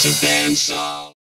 to dance song.